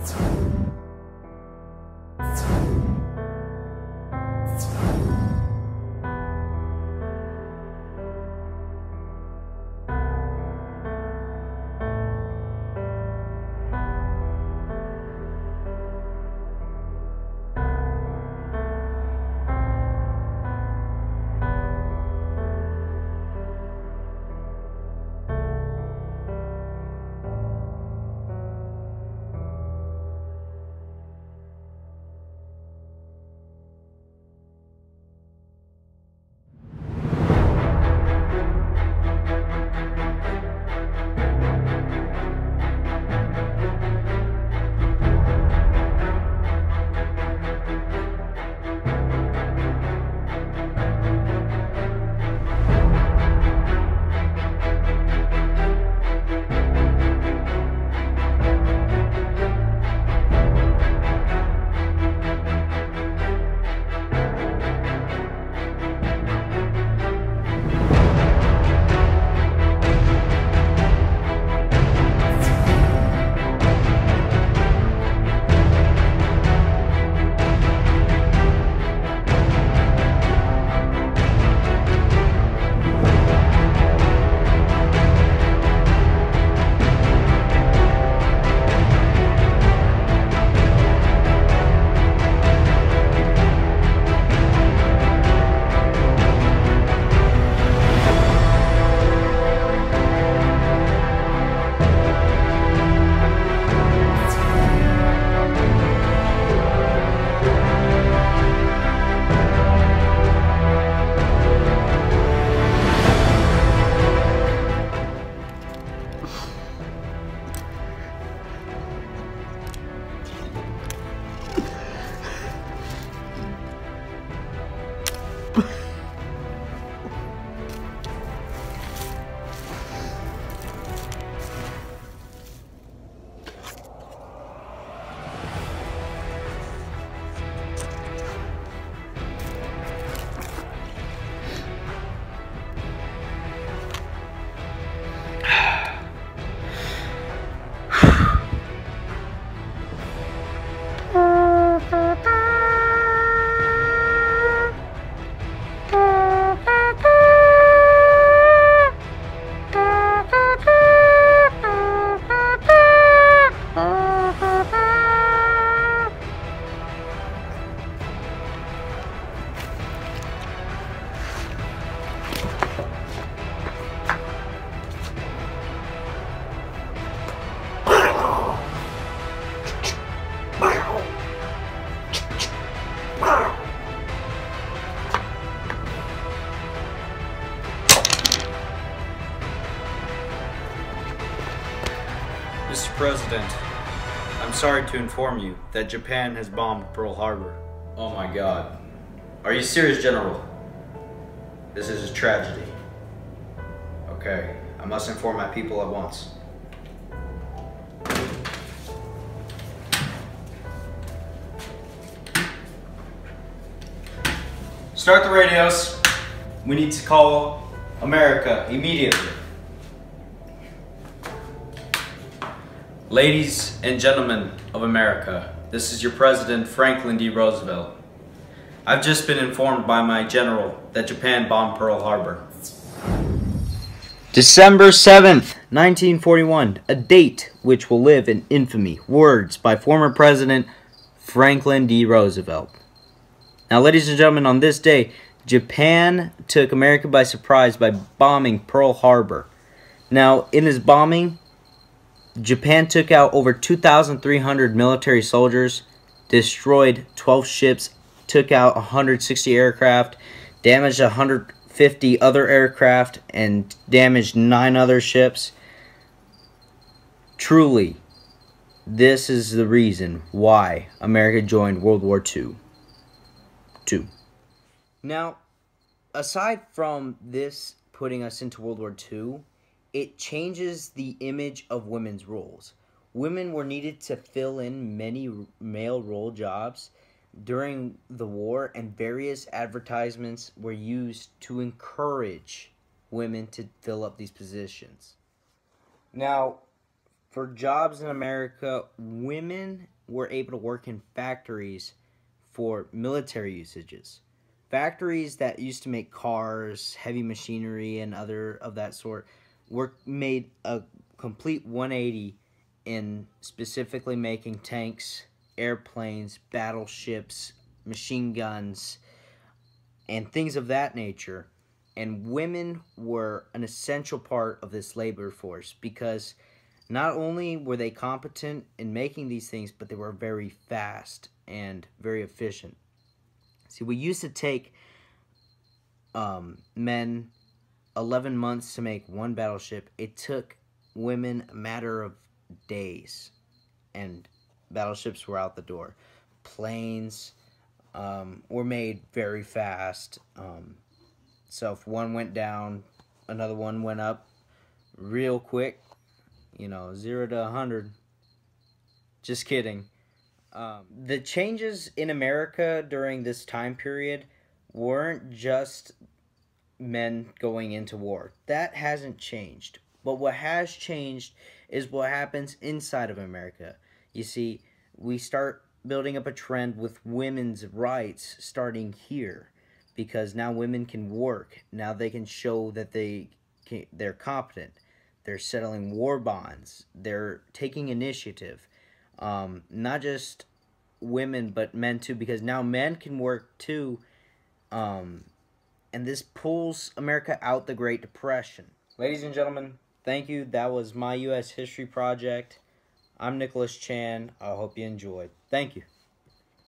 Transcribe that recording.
Yes. Mr. President, I'm sorry to inform you that Japan has bombed Pearl Harbor. Oh my god. Are you serious, General? This is a tragedy. Okay, I must inform my people at once. Start the radios. We need to call America immediately. Ladies and gentlemen of America, this is your President Franklin D. Roosevelt. I've just been informed by my general that Japan bombed Pearl Harbor. December 7th, 1941, a date which will live in infamy. Words by former President Franklin D. Roosevelt. Now, ladies and gentlemen, on this day, Japan took America by surprise by bombing Pearl Harbor. Now, in this bombing, Japan took out over 2,300 military soldiers, destroyed 12 ships, took out 160 aircraft, damaged 150 other aircraft, and damaged 9 other ships. Truly, this is the reason why America joined World War II. Two. Now, aside from this putting us into World War II, it changes the image of women's roles. Women were needed to fill in many male role jobs during the war, and various advertisements were used to encourage women to fill up these positions. Now, for jobs in America, women were able to work in factories for military usages. Factories that used to make cars, heavy machinery, and other of that sort were made a complete 180 in specifically making tanks, airplanes, battleships, machine guns, and things of that nature. And women were an essential part of this labor force because not only were they competent in making these things, but they were very fast and very efficient. See, we used to take um, men 11 months to make one battleship. It took women a matter of days, and battleships were out the door. Planes um, were made very fast. Um, so if one went down, another one went up real quick you know, zero to a hundred. Just kidding. Um, the changes in America during this time period weren't just men going into war. That hasn't changed. But what has changed is what happens inside of America. You see, we start building up a trend with women's rights starting here because now women can work. Now they can show that they can, they're competent. They're settling war bonds. They're taking initiative. Um, not just women, but men too, because now men can work too. Um, and this pulls America out the Great Depression. Ladies and gentlemen, thank you. That was my U.S. History Project. I'm Nicholas Chan. I hope you enjoyed. Thank you.